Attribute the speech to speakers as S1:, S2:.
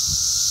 S1: you